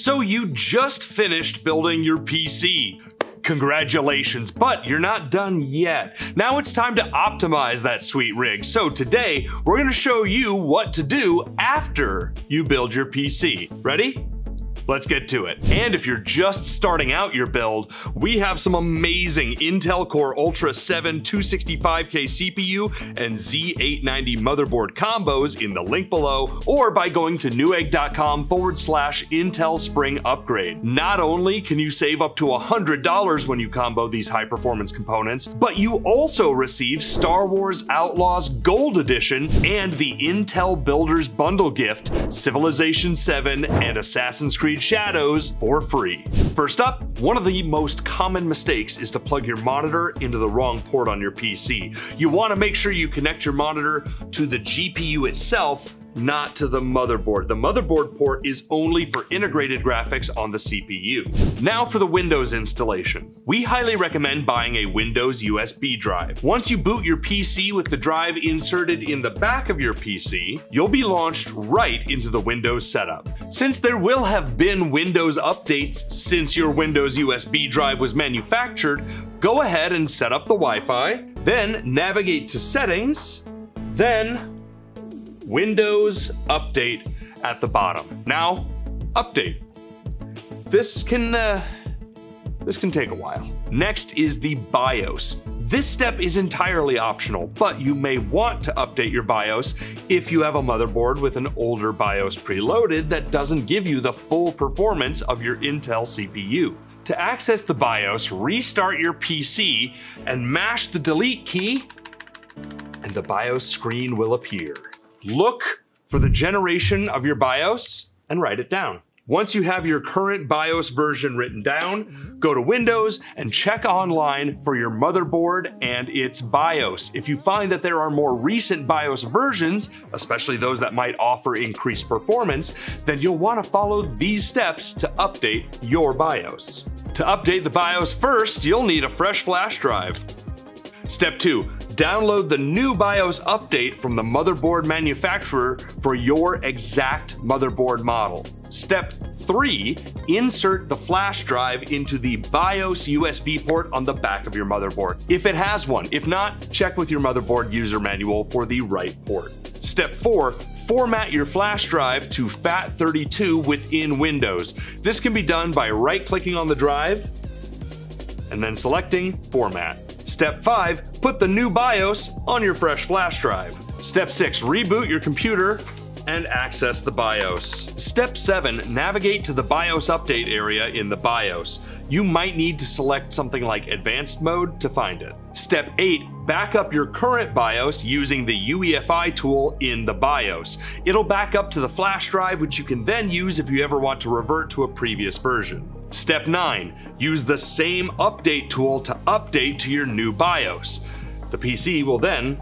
So you just finished building your PC. Congratulations, but you're not done yet. Now it's time to optimize that sweet rig. So today, we're gonna show you what to do after you build your PC. Ready? Let's get to it. And if you're just starting out your build, we have some amazing Intel Core Ultra 7 265K CPU and Z890 motherboard combos in the link below, or by going to newegg.com forward slash Intel Spring Upgrade. Not only can you save up to $100 when you combo these high performance components, but you also receive Star Wars Outlaws Gold Edition and the Intel Builders Bundle Gift, Civilization 7 and Assassin's Creed Shadows for free. First up, one of the most common mistakes is to plug your monitor into the wrong port on your PC. You want to make sure you connect your monitor to the GPU itself not to the motherboard. The motherboard port is only for integrated graphics on the CPU. Now for the Windows installation. We highly recommend buying a Windows USB drive. Once you boot your PC with the drive inserted in the back of your PC, you'll be launched right into the Windows setup. Since there will have been Windows updates since your Windows USB drive was manufactured, go ahead and set up the Wi-Fi, then navigate to Settings, then Windows Update at the bottom. Now, update. This can, uh, this can take a while. Next is the BIOS. This step is entirely optional, but you may want to update your BIOS if you have a motherboard with an older BIOS preloaded that doesn't give you the full performance of your Intel CPU. To access the BIOS, restart your PC and mash the delete key, and the BIOS screen will appear. Look for the generation of your BIOS and write it down. Once you have your current BIOS version written down, go to Windows and check online for your motherboard and its BIOS. If you find that there are more recent BIOS versions, especially those that might offer increased performance, then you'll want to follow these steps to update your BIOS. To update the BIOS first, you'll need a fresh flash drive. Step 2 download the new BIOS update from the motherboard manufacturer for your exact motherboard model. Step 3, insert the flash drive into the BIOS USB port on the back of your motherboard, if it has one. If not, check with your motherboard user manual for the right port. Step 4, format your flash drive to FAT32 within Windows. This can be done by right-clicking on the drive and then selecting Format. Step 5, put the new BIOS on your fresh flash drive. Step 6, reboot your computer and access the BIOS. Step 7, navigate to the BIOS update area in the BIOS. You might need to select something like advanced mode to find it. Step 8, back up your current BIOS using the UEFI tool in the BIOS. It'll back up to the flash drive which you can then use if you ever want to revert to a previous version. Step 9, use the same update tool to update to your new BIOS. The PC will then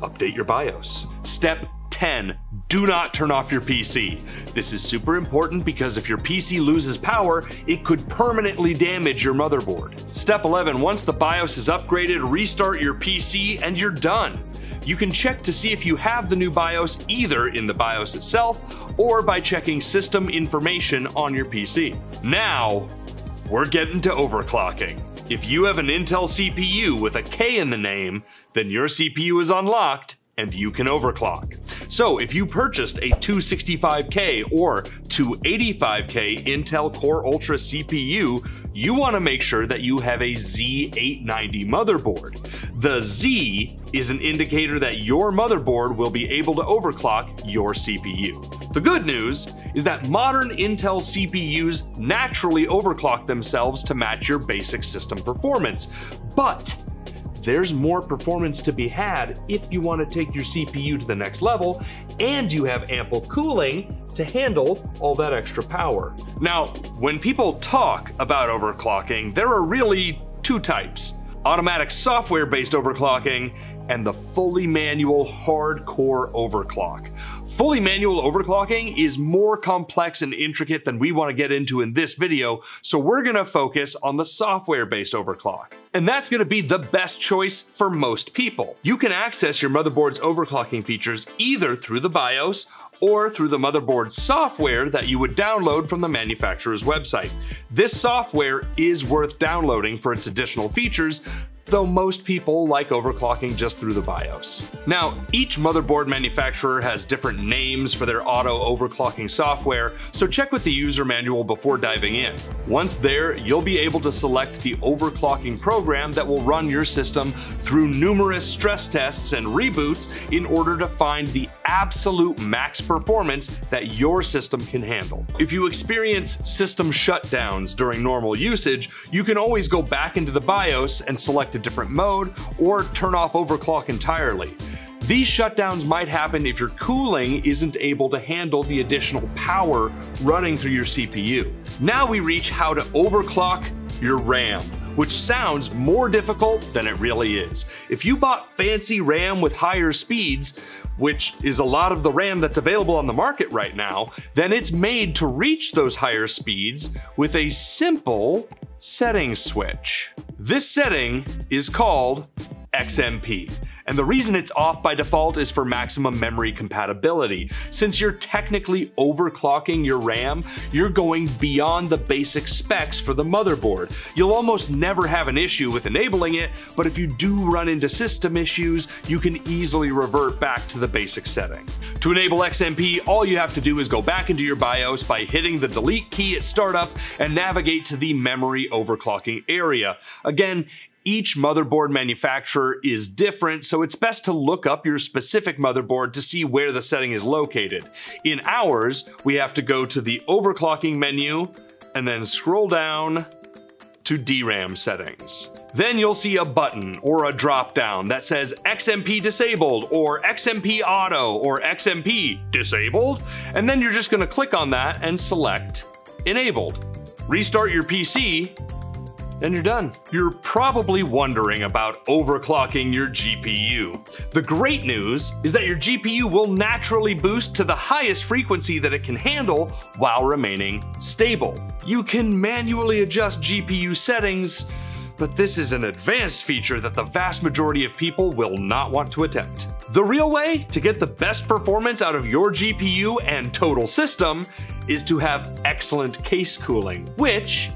update your BIOS. Step 10, do not turn off your PC. This is super important because if your PC loses power, it could permanently damage your motherboard. Step 11, once the BIOS is upgraded, restart your PC and you're done. You can check to see if you have the new BIOS either in the BIOS itself or by checking system information on your PC. Now, we're getting to overclocking. If you have an Intel CPU with a K in the name, then your CPU is unlocked and you can overclock. So if you purchased a 265K or 285K Intel Core Ultra CPU, you want to make sure that you have a Z890 motherboard. The Z is an indicator that your motherboard will be able to overclock your CPU. The good news is that modern Intel CPUs naturally overclock themselves to match your basic system performance, but there's more performance to be had if you want to take your CPU to the next level and you have ample cooling to handle all that extra power. Now, when people talk about overclocking, there are really two types automatic software based overclocking and the fully manual hardcore overclock. Fully manual overclocking is more complex and intricate than we want to get into in this video, so we're going to focus on the software-based overclock. And that's going to be the best choice for most people. You can access your motherboard's overclocking features either through the BIOS or through the motherboard software that you would download from the manufacturer's website. This software is worth downloading for its additional features, though most people like overclocking just through the BIOS. Now, each motherboard manufacturer has different names for their auto overclocking software, so check with the user manual before diving in. Once there, you'll be able to select the overclocking program that will run your system through numerous stress tests and reboots in order to find the absolute max performance that your system can handle. If you experience system shutdowns during normal usage, you can always go back into the BIOS and select a different mode or turn off overclock entirely. These shutdowns might happen if your cooling isn't able to handle the additional power running through your CPU. Now we reach how to overclock your RAM which sounds more difficult than it really is. If you bought fancy RAM with higher speeds, which is a lot of the RAM that's available on the market right now, then it's made to reach those higher speeds with a simple setting switch. This setting is called XMP. And the reason it's off by default is for maximum memory compatibility. Since you're technically overclocking your RAM, you're going beyond the basic specs for the motherboard. You'll almost never have an issue with enabling it, but if you do run into system issues, you can easily revert back to the basic setting. To enable XMP, all you have to do is go back into your BIOS by hitting the delete key at startup and navigate to the memory overclocking area. Again, each motherboard manufacturer is different, so it's best to look up your specific motherboard to see where the setting is located. In ours, we have to go to the overclocking menu and then scroll down to DRAM settings. Then you'll see a button or a drop down that says XMP disabled or XMP auto or XMP disabled, and then you're just gonna click on that and select enabled. Restart your PC and you're done. You're probably wondering about overclocking your GPU. The great news is that your GPU will naturally boost to the highest frequency that it can handle while remaining stable. You can manually adjust GPU settings, but this is an advanced feature that the vast majority of people will not want to attempt. The real way to get the best performance out of your GPU and total system is to have excellent case cooling, which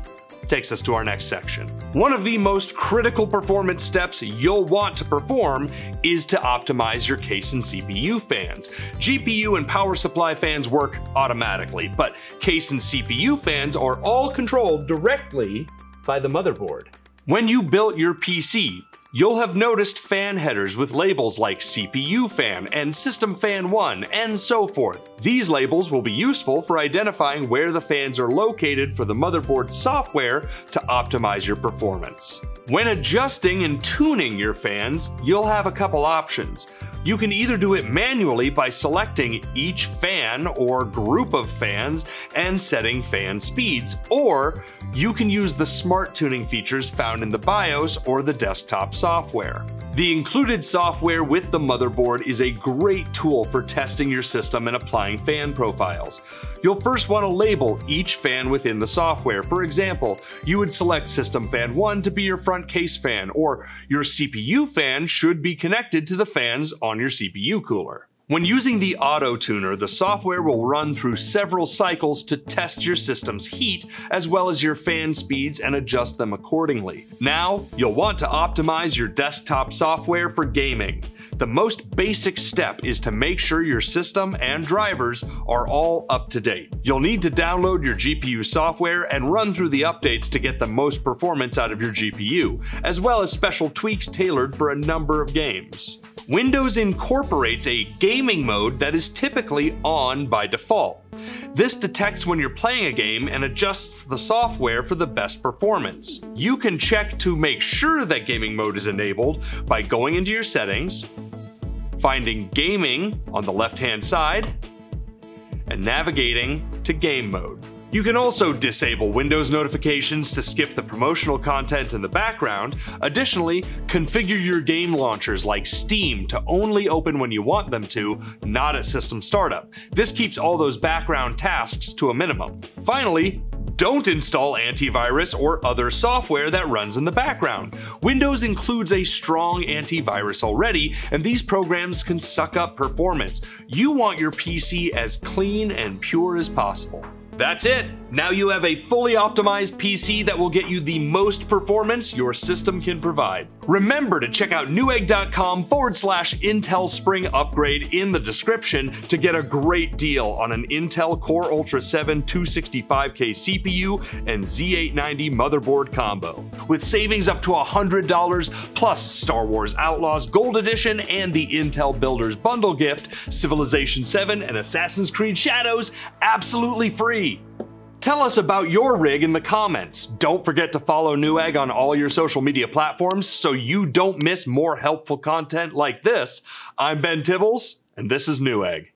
takes us to our next section. One of the most critical performance steps you'll want to perform is to optimize your case and CPU fans. GPU and power supply fans work automatically, but case and CPU fans are all controlled directly by the motherboard. When you built your PC, You'll have noticed fan headers with labels like CPU fan and System Fan 1 and so forth. These labels will be useful for identifying where the fans are located for the motherboard software to optimize your performance. When adjusting and tuning your fans, you'll have a couple options. You can either do it manually by selecting each fan or group of fans and setting fan speeds, or you can use the smart tuning features found in the BIOS or the desktop software. The included software with the motherboard is a great tool for testing your system and applying fan profiles. You'll first want to label each fan within the software. For example, you would select System Fan 1 to be your front case fan, or your CPU fan should be connected to the fans on your CPU cooler. When using the Auto Tuner, the software will run through several cycles to test your system's heat, as well as your fan speeds and adjust them accordingly. Now, you'll want to optimize your desktop software for gaming. The most basic step is to make sure your system and drivers are all up to date. You'll need to download your GPU software and run through the updates to get the most performance out of your GPU, as well as special tweaks tailored for a number of games. Windows incorporates a gaming mode that is typically on by default. This detects when you're playing a game and adjusts the software for the best performance. You can check to make sure that gaming mode is enabled by going into your settings, finding gaming on the left hand side, and navigating to game mode. You can also disable Windows notifications to skip the promotional content in the background. Additionally, configure your game launchers like Steam to only open when you want them to, not at system startup. This keeps all those background tasks to a minimum. Finally, Don't install antivirus or other software that runs in the background. Windows includes a strong antivirus already, and these programs can suck up performance. You want your PC as clean and pure as possible. That's it. Now you have a fully optimized PC that will get you the most performance your system can provide. Remember to check out newegg.com forward slash Intel Spring Upgrade in the description to get a great deal on an Intel Core Ultra 7 265K CPU and Z890 motherboard combo. With savings up to $100 plus Star Wars Outlaws Gold Edition and the Intel Builders Bundle gift, Civilization 7 and Assassin's Creed Shadows absolutely free. Tell us about your rig in the comments. Don't forget to follow Newegg on all your social media platforms so you don't miss more helpful content like this. I'm Ben Tibbles, and this is Newegg.